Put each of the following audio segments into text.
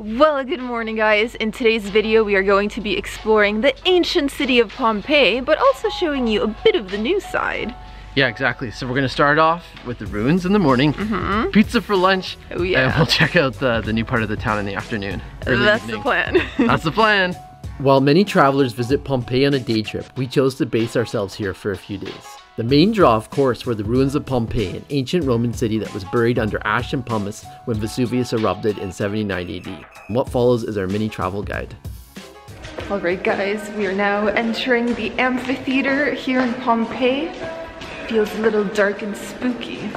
Well, good morning guys. In today's video we are going to be exploring the ancient city of Pompeii, but also showing you a bit of the new side. Yeah, exactly. So we're gonna start off with the ruins in the morning, mm -hmm. pizza for lunch, oh, yeah. and we'll check out the, the new part of the town in the afternoon. That's evening. the plan. That's the plan. While many travelers visit Pompeii on a day trip, we chose to base ourselves here for a few days. The main draw, of course, were the ruins of Pompeii, an ancient Roman city that was buried under ash and pumice when Vesuvius erupted in 79 AD. what follows is our mini travel guide. Alright guys, we are now entering the amphitheater here in Pompeii. Feels a little dark and spooky.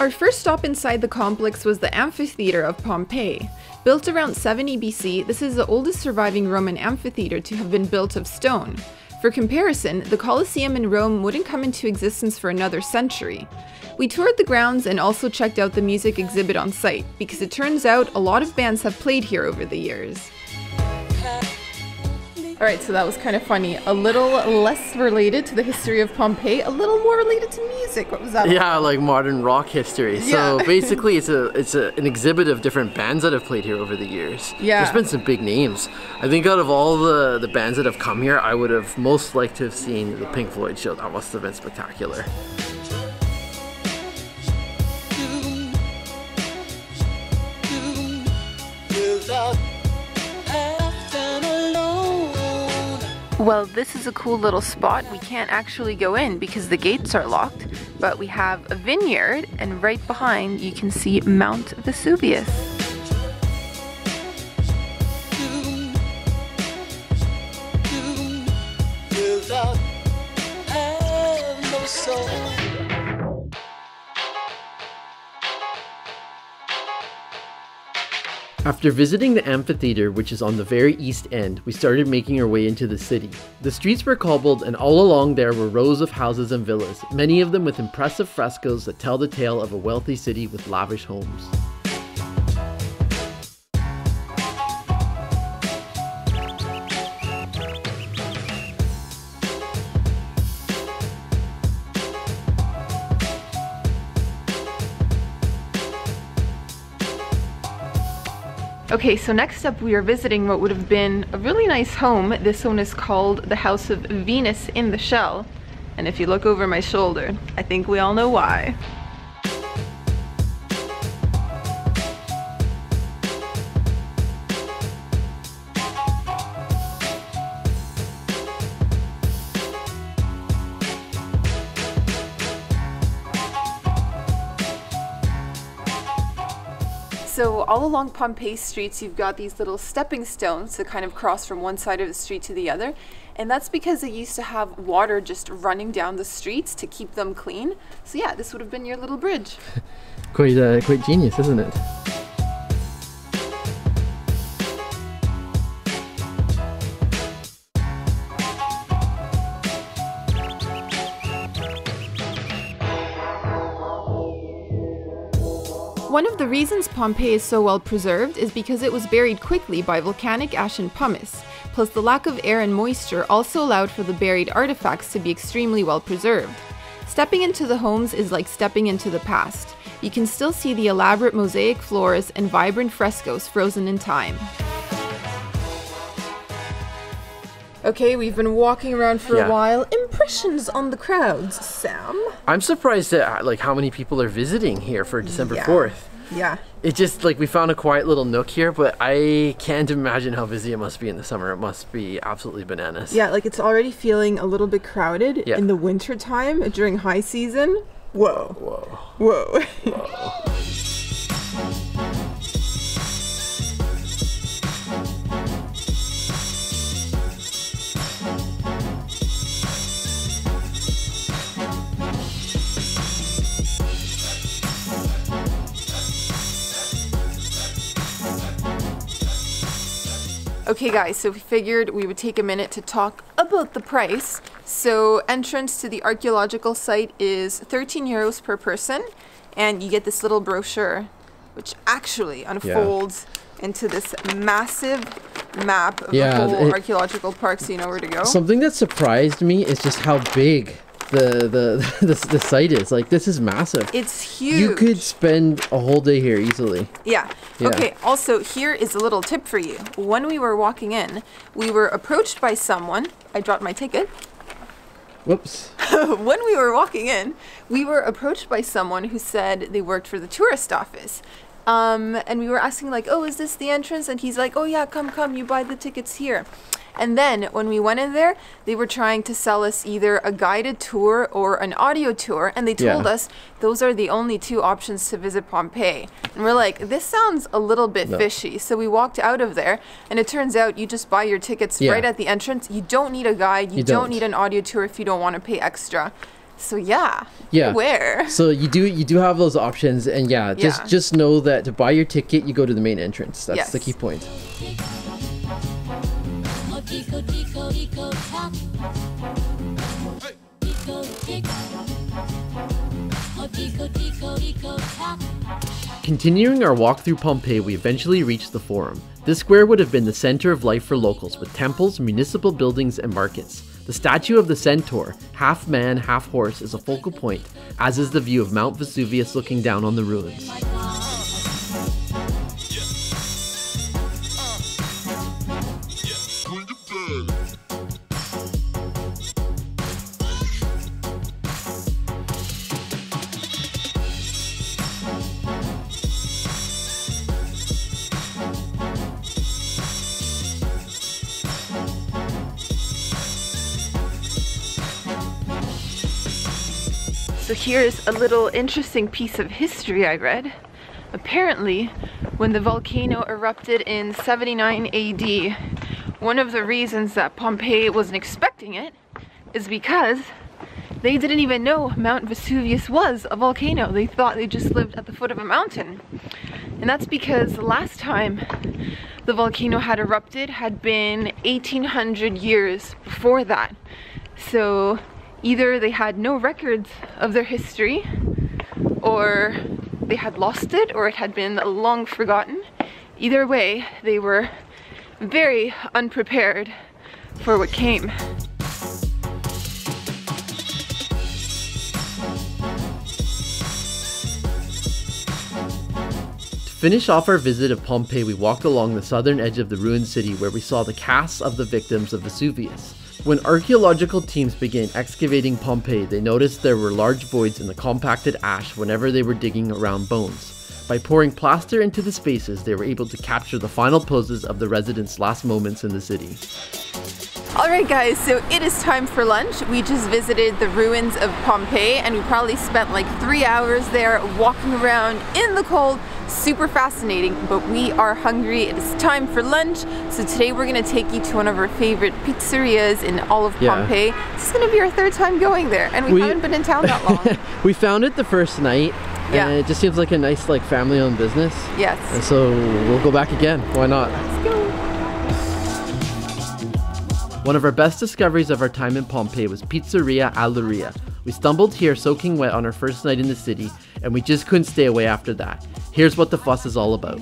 Our first stop inside the complex was the amphitheater of Pompeii. Built around 70 BC, this is the oldest surviving Roman amphitheater to have been built of stone. For comparison, the Colosseum in Rome wouldn't come into existence for another century. We toured the grounds and also checked out the music exhibit on site, because it turns out a lot of bands have played here over the years. Alright, so that was kind of funny. A little less related to the history of Pompeii, a little more related to music. What was that? Yeah, like modern rock history. Yeah. So basically it's a it's a, an exhibit of different bands that have played here over the years. Yeah. There's been some big names. I think out of all the, the bands that have come here, I would have most liked to have seen the Pink Floyd show. That must have been spectacular. Well, this is a cool little spot. We can't actually go in because the gates are locked, but we have a vineyard and right behind you can see Mount Vesuvius. After visiting the amphitheater, which is on the very east end, we started making our way into the city. The streets were cobbled and all along there were rows of houses and villas, many of them with impressive frescoes that tell the tale of a wealthy city with lavish homes. Okay, so next up we are visiting what would have been a really nice home. This one is called the House of Venus in the Shell. And if you look over my shoulder, I think we all know why. So all along Pompeii streets, you've got these little stepping stones to kind of cross from one side of the street to the other. And that's because they used to have water just running down the streets to keep them clean. So yeah, this would have been your little bridge. quite, uh, quite genius, isn't it? One of the reasons Pompeii is so well preserved is because it was buried quickly by volcanic ash and pumice, plus the lack of air and moisture also allowed for the buried artifacts to be extremely well preserved. Stepping into the homes is like stepping into the past. You can still see the elaborate mosaic floors and vibrant frescoes frozen in time. Okay, we've been walking around for yeah. a while. Impressions on the crowds, Sam? I'm surprised at like how many people are visiting here for December yeah. 4th. Yeah. It just like we found a quiet little nook here, but I can't imagine how busy it must be in the summer. It must be absolutely bananas. Yeah, like it's already feeling a little bit crowded yeah. in the winter time during high season. Whoa. Whoa. Whoa. Whoa. Okay guys, so we figured we would take a minute to talk about the price. So entrance to the archaeological site is 13 euros per person and you get this little brochure which actually unfolds yeah. into this massive map of yeah, the whole archaeological park so you know where to go. Something that surprised me is just how big the the the, the site is. Like this is massive. It's huge. You could spend a whole day here easily. Yeah. Yeah. Okay, also, here is a little tip for you. When we were walking in, we were approached by someone. I dropped my ticket. Whoops. when we were walking in, we were approached by someone who said they worked for the tourist office. Um, and we were asking, like, oh, is this the entrance? And he's like, oh, yeah, come, come, you buy the tickets here. And then when we went in there, they were trying to sell us either a guided tour or an audio tour. And they told Yeah. us those are the only two options to visit Pompeii. And we're like, this sounds a little bit No. fishy. So we walked out of there, and it turns out you just buy your tickets Yeah. right at the entrance. You don't need a guide, you, You don't don't. need an audio tour if you don't want to pay extra. So yeah. Yeah. Where? So you do you do have those options, and yeah, just Yeah. just know that to buy your ticket, you go to the main entrance. That's Yes. the key point. Oh, tick. Oh, tico, tico, tico, tock. Continuing our walk through Pompeii, we eventually reached the Forum. This square would have been the center of life for locals, with temples, municipal buildings, and markets. The statue of the centaur, half man, half horse, is a focal point, as is the view of Mount Vesuvius looking down on the ruins. Here's a little interesting piece of history I read. Apparently, when the volcano erupted in 79 AD, one of the reasons that Pompeii wasn't expecting it is because they didn't even know Mount Vesuvius was a volcano. They thought they just lived at the foot of a mountain. And that's because the last time the volcano had erupted had been 1800 years before that. So either they had no records of their history or they had lost it or it had been long forgotten. Either way, they were very unprepared for what came. To finish off our visit of Pompeii, we walked along the southern edge of the ruined city where we saw the casts of the victims of Vesuvius. When archaeological teams began excavating Pompeii, they noticed there were large voids in the compacted ash whenever they were digging around bones. By pouring plaster into the spaces, they were able to capture the final poses of the residents' last moments in the city. Alright guys, so it is time for lunch. We just visited the ruins of Pompeii and we probably spent like three hours there walking around in the cold. Super fascinating, but we are hungry. It is time for lunch. So today we're gonna take you to one of our favorite pizzerias in all of Yeah. Pompeii. This is gonna be our third time going there and we, We- haven't been in town that long. we found it the first night, Yeah. and it just seems like a nice, like, family-owned business. yes. And so we'll go back again. Why not? One of our best discoveries of our time in Pompeii was Pizzeria Alleria. We stumbled here soaking wet on our first night in the city, and we just couldn't stay away after that. Here's what the fuss is all about.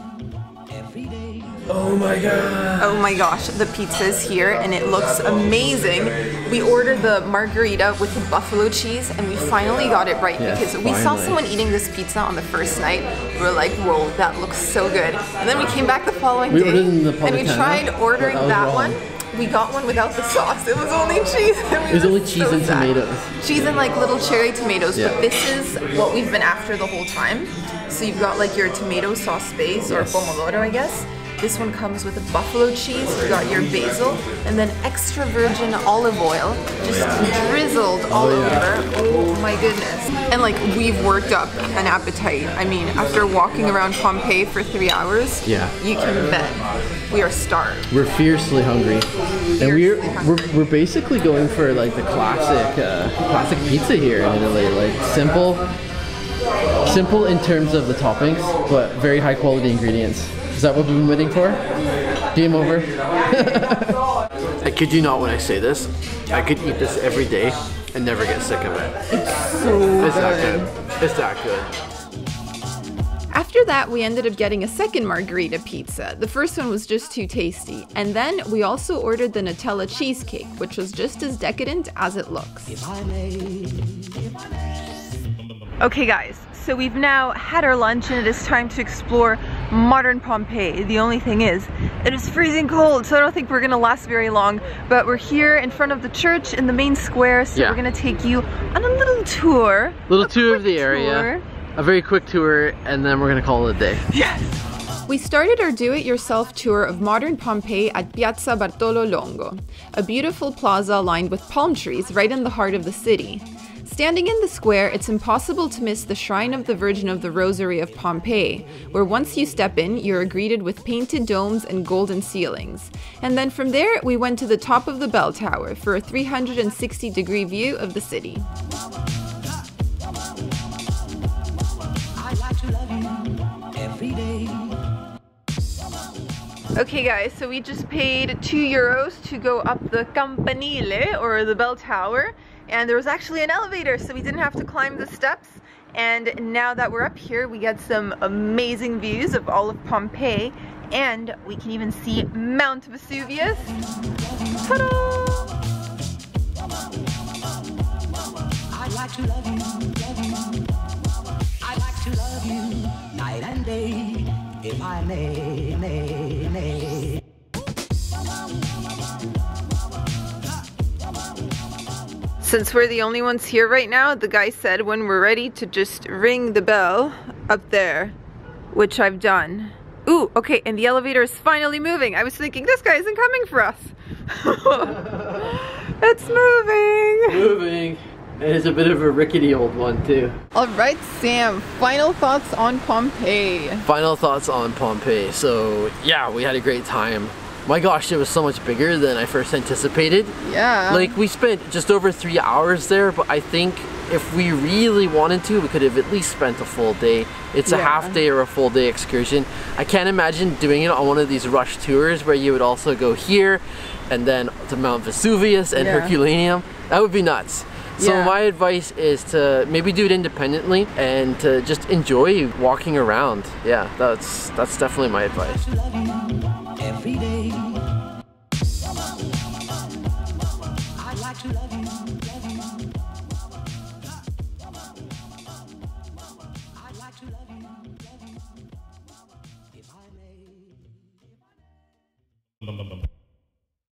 Oh my god! Oh my gosh, the pizza is here and it looks amazing. We ordered the margarita with the buffalo cheese and we finally got it right Yes, because we saw someone eating this pizza on the first night. We were like, whoa, that looks so good. And then we came back the following We day ordered and we tried ordering that, that one. We got one without the sauce. It was only cheese. and It was only cheese so and sad. tomatoes. Cheese and like little cherry tomatoes, Yeah. but this is what we've been after the whole time. So you've got like your tomato sauce base or Yes. pomodoro, I guess. This one comes with a buffalo cheese, you've got your basil, and then extra virgin olive oil, just drizzled oh, all Oh, yeah. over. Oh my goodness. And like we've worked up an appetite. I mean, after walking around Pompeii for three hours, Yeah. you can bet we are starved. We're fiercely hungry, and we're, Fiercely we're we're basically going for like the classic uh, classic pizza here in Italy, like simple, simple in terms of the toppings, but very high quality ingredients. Is that what we've been waiting for? Game over. I kid you not when I say this. I could eat this every day and never get sick of it. It's So It's that good. It's that good. After that, we ended up getting a second margarita pizza. The first one was just too tasty. And then we also ordered the Nutella cheesecake, which was just as decadent as it looks. Okay guys, so we've now had our lunch and it is time to explore modern Pompeii. The only thing is, it is freezing cold, so I don't think we're gonna last very long. But we're here in front of the church in the main square, so Yeah. we're gonna take you on a little tour. Little a tour of quick the area. Tour. A very quick tour, and then we're gonna call it a day. Yes! We started our do-it-yourself tour of modern Pompeii at Piazza Bartolo Longo, a beautiful plaza lined with palm trees right in the heart of the city. Standing in the square, it's impossible to miss the Shrine of the Virgin of the Rosary of Pompeii, where once you step in, you're greeted with painted domes and golden ceilings. And then from there, we went to the top of the bell tower for a 360 degree view of the city. Okay guys, so we just paid two euros to go up the campanile or the bell tower and there was actually an elevator so we didn't have to climb the steps and now that we're up here we get some amazing views of all of Pompeii and we can even see Mount Vesuvius. Ta-da! Since we're the only ones here right now, the guy said when we're ready to just ring the bell up there, which I've done. Ooh, okay, and the elevator is finally moving. I was thinking this guy isn't coming for us. it's moving. Moving. It is a bit of a rickety old one too. All right, Sam, final thoughts on Pompeii. Final thoughts on Pompeii. So yeah, we had a great time. My gosh, it was so much bigger than I first anticipated. Yeah. Like we spent just over three hours there, but I think if we really wanted to, we could have at least spent a full day. It's a half day or a full day excursion. I can't imagine doing it on one of these rush tours where you would also go here and then to Mount Vesuvius and Yeah. Herculaneum. That would be nuts. So Yeah. my advice is to maybe do it independently and to just enjoy walking around. Yeah, that's that's definitely my advice. To love you. I